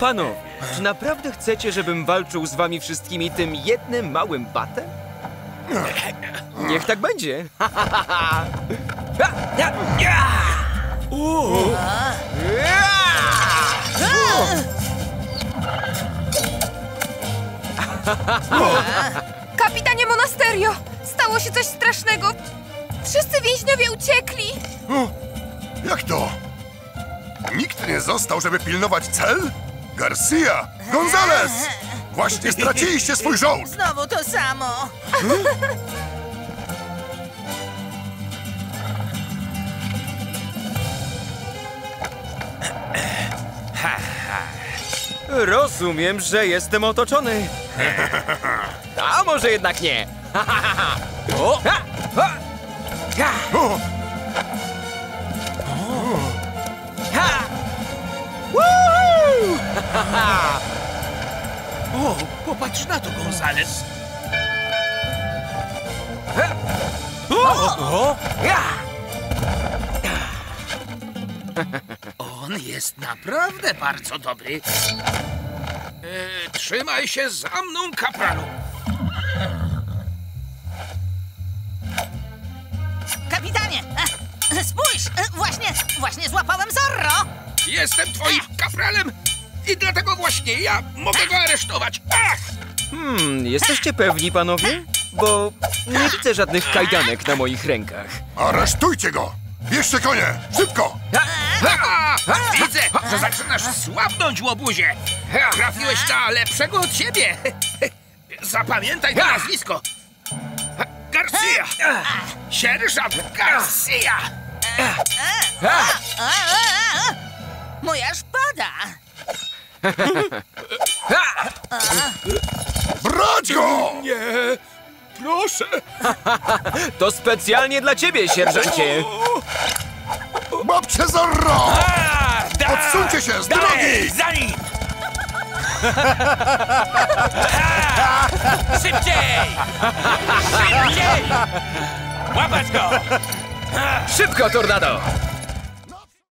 Panowie, czy naprawdę chcecie, żebym walczył z wami wszystkimi tym jednym małym batem? Niech tak będzie. Kapitanie Monasterio! Stało się coś strasznego! Wszyscy więźniowie uciekli! Jak to? Nikt nie został, żeby pilnować cel? Garcia! Gonzales! Właśnie straciliście swój żołd! Znowu to samo. Rozumiem, że jestem otoczony. A może jednak nie. O! Ha! Ha! Ha! O, O, popatrz na to, Gonzales. Ja! On jest naprawdę bardzo dobry. E, trzymaj się za mną, kapralu. Kapitanie, e, spójrz, e, właśnie, właśnie złapałem Zorro. Jestem twoim kapralem i dlatego właśnie ja mogę go aresztować. Ach! Hmm, jesteście pewni, panowie? Bo nie widzę żadnych kajdanek na moich rękach. aresztujcie go! Bierzcie konie! Szybko! Ha! Widzę, że zaczynasz słabnąć, łobuzie. Trafiłeś na lepszego od siebie. Zapamiętaj to nazwisko. Garcia! Sierżant Garcia! Moja szpada. Brać go! Nie, proszę. To specjalnie dla ciebie, sierżancie. Babcie Zorro! Odsuńcie się z drogi! Za nim! Szybciej! Szybciej! Łapać go! Szybko, tornado!